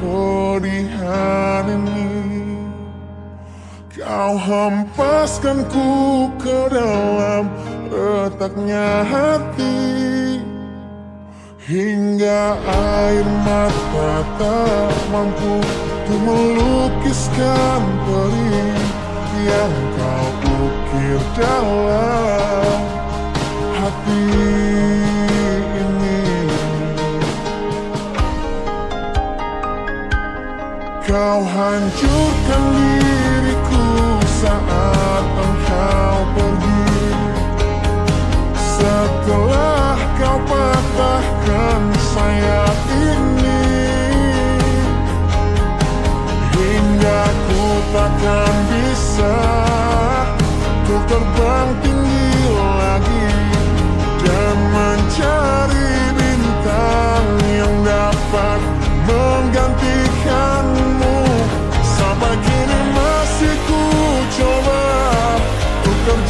Kau ini. Kau hempaskanku ke dalam retaknya hati. Hingga air mata tak mampu Untuk melukiskan perih Kau hancurkan diriku saat engkau pergi. Setelah kau patahkan sayap ini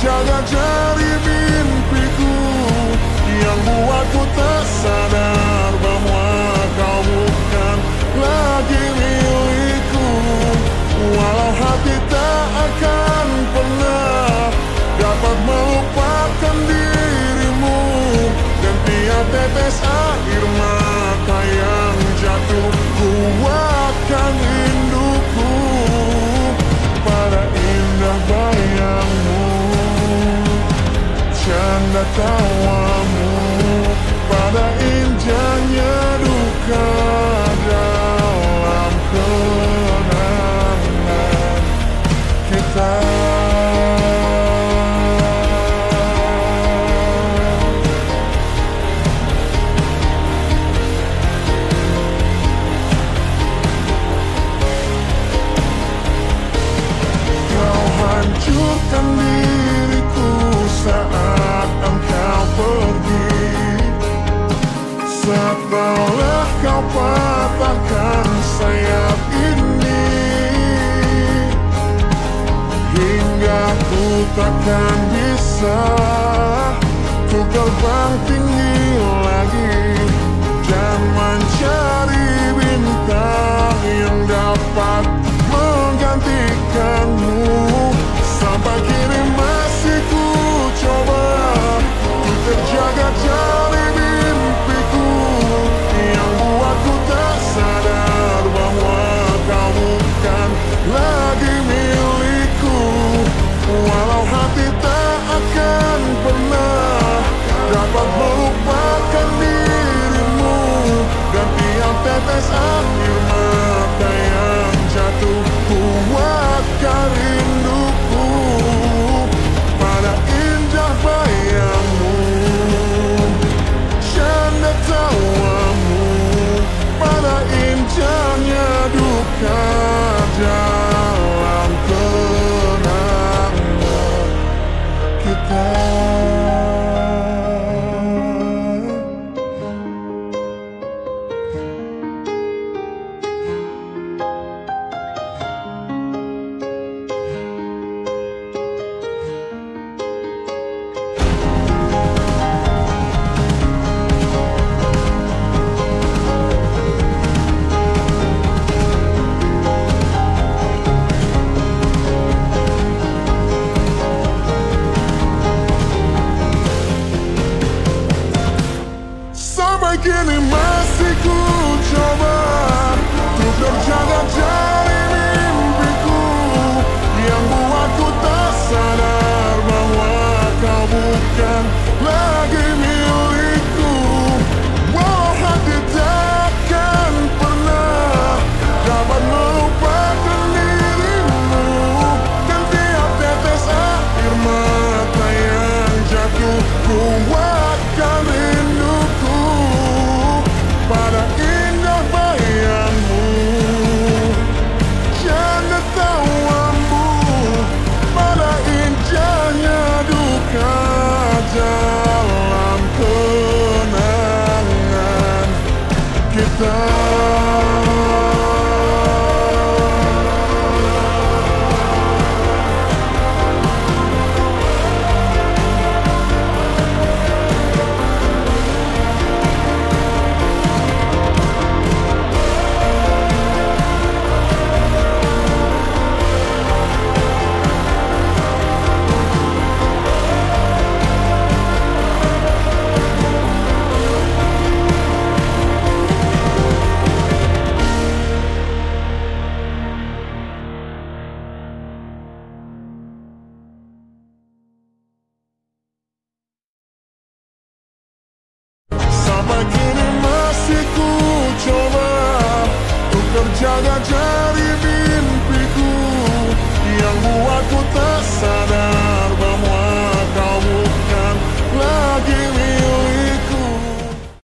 Untuk terjaga tawamu pada indahnya duka dalam kenangan kita. Kau hancurkan diriku Setelah kau patahkan sayap ini. Hingga ku takkan bisa Ku terbang tinggi hanya jadi mimpiku. Yang buatku tak sadar bahwa